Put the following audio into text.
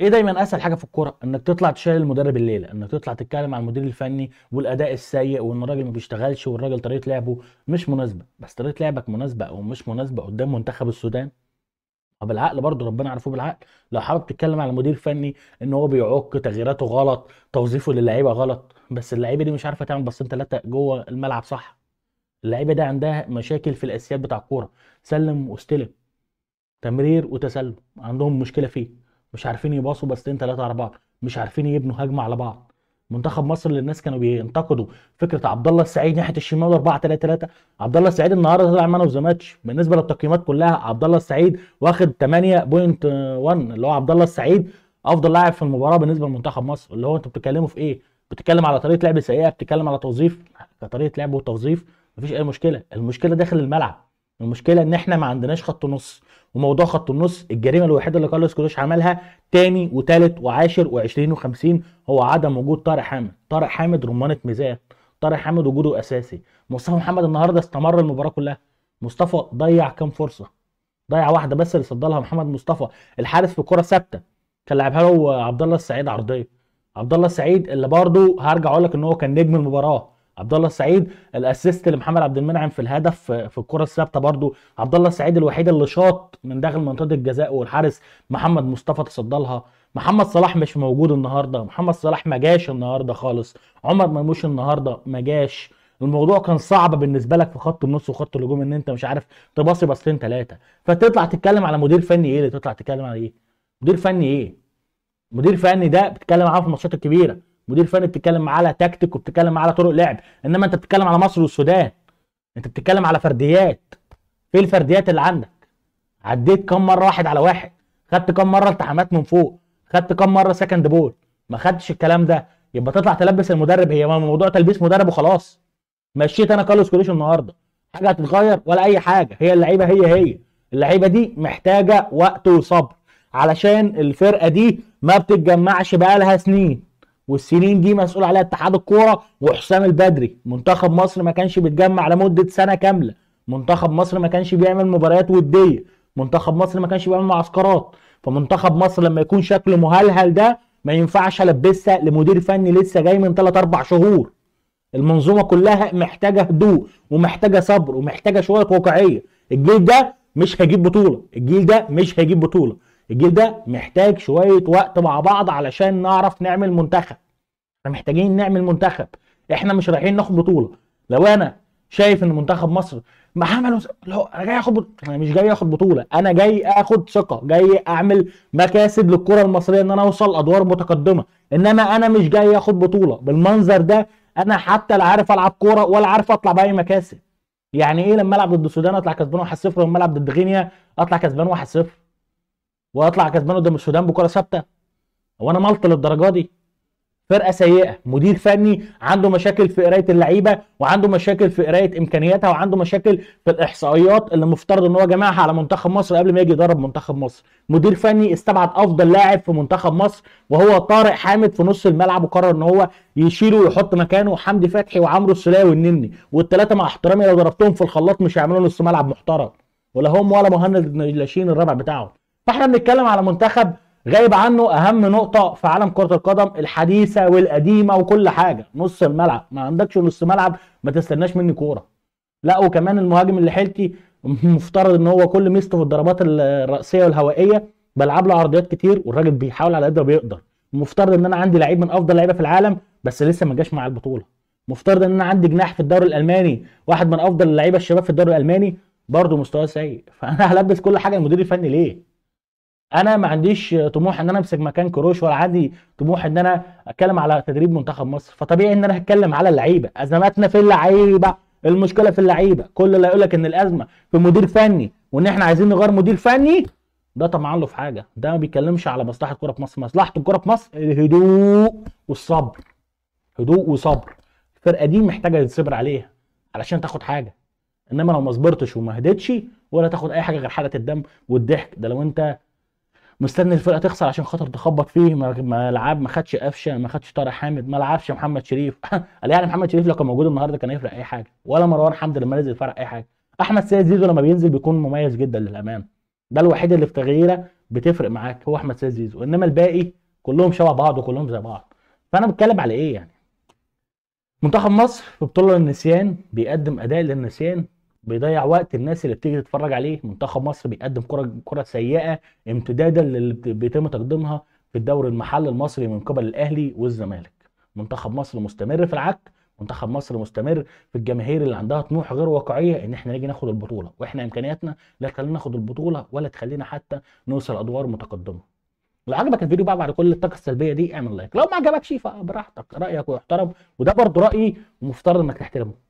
إيه دايما أسهل حاجة في الكورة؟ إنك تطلع تشيل المدرب الليلة إنك تطلع تتكلم عن المدير الفني والأداء السيء وإن الراجل ما بيشتغلش والراجل طريقة لعبه مش مناسبة. بس طريقة لعبك مناسبة أو مش مناسبة قدام منتخب السودان؟ بالعقل برضه ربنا عرفوه بالعقل. لو حابب تتكلم على مدير فني إن هو بيعك تغييراته غلط توظيفه للعيبة غلط بس اللعيبة دي مش عارفة تعمل بصين ثلاثة جوه الملعب صح. اللعيبة دي عندها مشاكل في الأساسيات بتاع الكورة. سلم واستلم. تمرير وتسلم. عندهم مشكلة فيه. مش عارفين يباصوا باصتين ثلاثة بعض مش عارفين يبنوا هجمة على بعض. منتخب مصر اللي الناس كانوا بينتقدوا فكرة عبد الله السعيد ناحية الشمال 4 3 3 عبد الله السعيد النهارده طلع مان أوف ذا ماتش. بالنسبة للتقييمات كلها عبد الله السعيد واخد 8.1 اللي هو عبد الله السعيد أفضل لاعب في المباراة بالنسبة لمنتخب مصر. اللي هو أنتوا بتتكلموا في إيه؟ بتتكلم على طريقة لعب سيئة بتتكلم على توظيف كطريقة لعب وتوظيف مفيش أي مشكلة. المشكلة داخل الملعب. المشكلة إن إحنا ما عندناش خط نص وموضوع خط النص الجريمة الوحيدة اللي كارلوس كروش عملها تاني وتالت وعاشر و20 و50 هو عدم وجود طارق حامد. طارق حامد رمانة ميزان. طارق حامد وجوده أساسي. مصطفى محمد النهارده استمر المباراة كلها. مصطفى ضيع كام فرصة؟ ضيع واحدة بس اللي صدلها محمد مصطفى الحارس في كره ثابته كان لعبها له عبد الله السعيد عرضية. عبد الله السعيد اللي برضه هرجع أقول لك إن هو كان نجم المباراة. عبد الله السعيد الأسيست لمحمد عبد المنعم في الهدف في الكرة الثابتة برضو. عبد الله السعيد الوحيد اللي شاط من داخل منطقة الجزاء والحارس محمد مصطفى تصدى لها. محمد صلاح مش موجود النهارده. محمد صلاح ما جاش النهارده خالص. عمر مرموش النهارده ما جاش. الموضوع كان صعب بالنسبة لك في خط النص وخط الهجوم إن أنت مش عارف تباصي باصتين ثلاثة فتطلع تتكلم على مدير فني إيه؟ اللي تطلع تتكلم على إيه؟ مدير فني إيه؟ مدير فني ده بتتكلم معاه في الماتشات الكبيرة. مدير فني بتتكلم على تكتيك وبتتكلم على طرق لعب إنما أنت بتتكلم على مصر والسودان. أنت بتتكلم على فرديات. إيه الفرديات اللي عندك. عديت كم مرة واحد على واحد. خدت كم مرة التحامات من فوق. خدت كم مرة second ball ما خدتش الكلام ده. يبقى تطلع تلبس المدرب. هي موضوع تلبيس مدرب وخلاص. مشيت أنا كارلوس كيروش النهارده. حاجة هتتغير ولا أي حاجة. هي اللعيبة هي هي. اللعيبة دي محتاجة وقت وصبر. علشان الفرقة دي ما بتتجمعش بقالها سنين. والسنين دي مسؤول عليها اتحاد الكوره وحسام البدري. منتخب مصر ما كانش بيتجمع لمدة سنة كاملة. منتخب مصر ما كانش بيعمل مباريات ودية. منتخب مصر ما كانش بيعمل معسكرات. فمنتخب مصر لما يكون شكله مهلهل ده ما ينفعش ألبسها لمدير فني لسه جاي من 3 4 شهور. المنظومة كلها محتاجة هدوء ومحتاجة صبر ومحتاجة شوية واقعية. الجيل ده مش هيجيب بطولة. الجيل ده مش هيجيب بطولة. الجيل ده محتاج شوية وقت مع بعض علشان نعرف نعمل منتخب. إحنا محتاجين نعمل منتخب. إحنا مش رايحين ناخد بطولة. لو أنا شايف ان منتخب مصر ما عملوا لو أنا جاي آخد بطولة. أنا مش جاي آخد بطولة. أنا جاي آخد ثقة. جاي أعمل مكاسب للكرة المصرية إن أنا أوصل أدوار متقدمة. انما أنا مش جاي آخد بطولة. بالمنظر ده أنا حتى لا عارف ألعب كورة ولا عارف أطلع بأي مكاسب. يعني إيه لما ألعب ضد السودان أطلع كسبان 1-0 ولما ألعب ضد غينيا أطلع كسبان 1-0 واطلع كسبان قدام السودان بكرة ثابتة؟ هو أنا ملط للدرجة دي؟ فرقة سيئة مدير فني عنده مشاكل في قراية اللعيبة وعنده مشاكل في قراية إمكانياتها وعنده مشاكل في الإحصائيات اللي مفترض إن هو جمعها على منتخب مصر قبل ما يجي يدرب منتخب مصر. مدير فني استبعد أفضل لاعب في منتخب مصر وهو طارق حامد في نص الملعب وقرر إن هو يشيله ويحط مكانه حمدي فتحي وعمرو السلاوي والنني. والثلاثه مع احترامي لو ضربتهم في الخلاط مش هيعملوا نص ملعب محترم. ولا هم ولا مهند لاشين الرابع بتاعهم. فاحنا بنتكلم على منتخب غايب عنه أهم نقطة في عالم كرة القدم الحديثة والقديمة وكل حاجة. نص الملعب. ما عندكش نص ملعب ما تستناش مني كورة. لا وكمان المهاجم اللي حيلتي مفترض إن هو كل ميزته في الضربات الرأسية والهوائية بلعب له عرضيات كتير والراجل بيحاول على قد ما بيقدر. مفترض إن أنا عندي لعيب من أفضل لعيبة في العالم بس لسه ما جاش مع البطولة. مفترض إن أنا عندي جناح في الدوري الألماني واحد من أفضل اللعيبة الشباب في الدوري الألماني برضه مستواه سيء. فأنا هلبس كل حاجة. المدير الفني ليه؟ أنا ما عنديش طموح إن أنا أمسك مكان كروش ولا عندي طموح إن أنا أتكلم على تدريب منتخب مصر. فطبيعي إن أنا هتكلم على اللعيبة. أزماتنا في اللعيبة المشكلة في اللعيبة. كل اللي يقول لك إن الأزمة في مدير فني وإن إحنا عايزين نغير مدير فني ده طمعان له في حاجة. ده ما بيتكلمش على مصلحة الكوره في مصر. مصلحة الكوره في مصر الهدوء والصبر. هدوء وصبر. الفرقة دي محتاجة يتصبر عليها علشان تاخد حاجة. إنما لو ما صبرتش وما هديتش ولا تاخد أي حاجة غير حالة الدم والضحك. ده لو أنت مستني الفرقة تخسر عشان خاطر تخبط فيه. ما لعب ما خدش قفشة ما خدش طارق حامد ما لعبش محمد شريف. قال يعني محمد شريف لو كان موجود النهارده كان هيفرق أي حاجة. ولا مروان حمدي لما نزل فرق أي حاجة. أحمد سيد زيزو لما بينزل بيكون مميز جدا للامانه ده الوحيد اللي في تغييرة بتفرق معاك هو أحمد سيد زيزو. إنما الباقي كلهم شبه بعض وكلهم زي بعض. فأنا بتكلم على إيه يعني؟ منتخب مصر في بطولة للنسيان بيقدم أداء للنسيان بيضيع وقت الناس اللي بتيجي تتفرج عليه. منتخب مصر بيقدم كره كرة سيئة امتدادا للي بيتم تقديمها في الدوري المحلي المصري من قبل الأهلي والزمالك. منتخب مصر مستمر في العك. منتخب مصر مستمر في الجماهير اللي عندها طموح غير واقعية إن إحنا نيجي ناخد البطولة. وإحنا إمكانياتنا لا تخلينا ناخد البطولة ولا تخلينا حتى نوصل أدوار متقدمة. لو عجبك الفيديو بقى بعد كل الطاقة السلبية دي اعمل لايك. لو ما عجبكش فبراحتك. رأيك ويحترم وده برضه رأيي ومفترض إنك تحترمه.